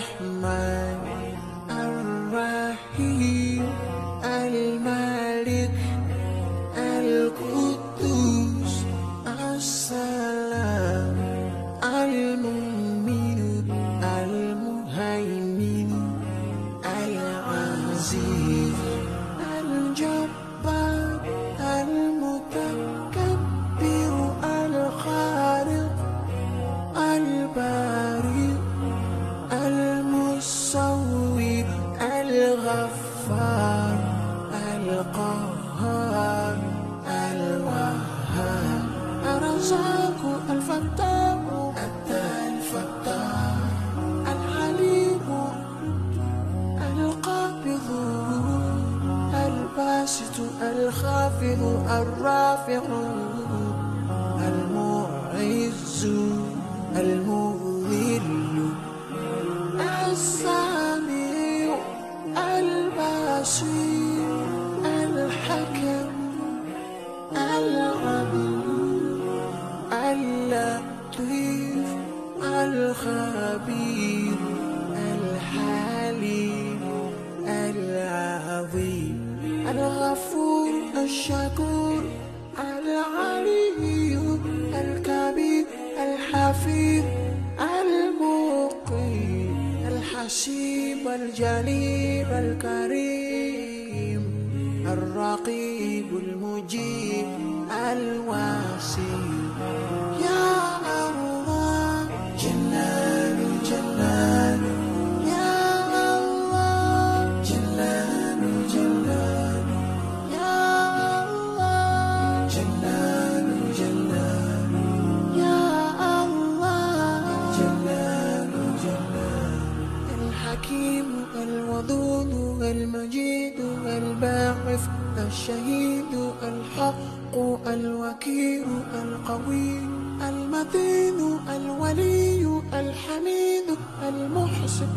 الرحمن الرحيم. الملك الغفار القهار الوهاب الرزاق الفتاح أتى الفتاح العليم القابض الباسط الخافض الرافع المعز المذل اللطيف الخبير الحليم العظيم. الغفور الشكور العلي الكبير الحفيظ المقيم الحسيب الجليل الكريم الرقيب المجيب. الواسع يا الحكيم الودود المجيد الباعث الشهيد الحق الوكيل القوي المتين الولي الحميد المحسن